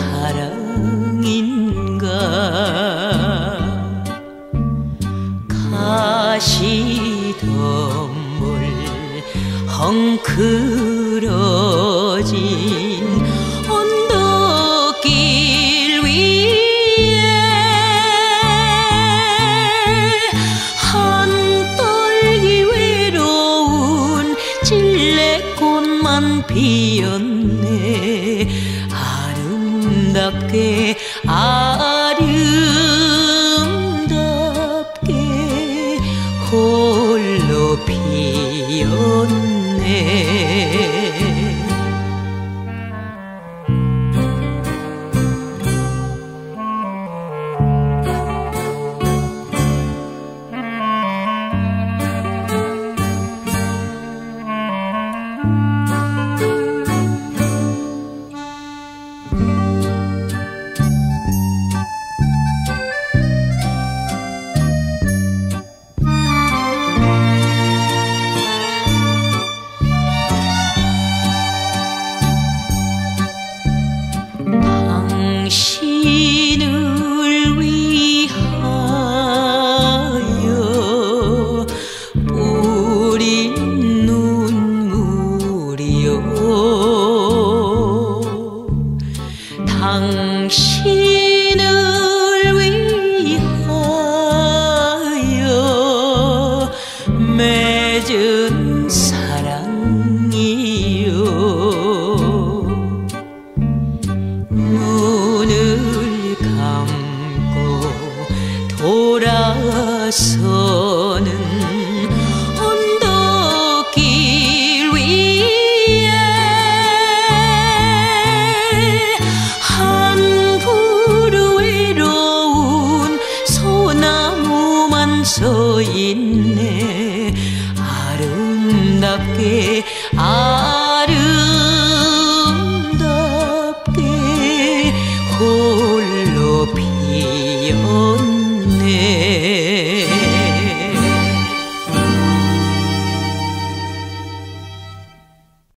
사랑인가? 가시덤불 헝클어진 언덕길 위에 한떨기 외로운 찔레꽃만 피었네 아름답게 아름답게 홀로 피었네 맺은 사랑이요. 눈을 감고 돌아서는 언덕길 위에 한 그루 외로운 소나무만 서 있네 아름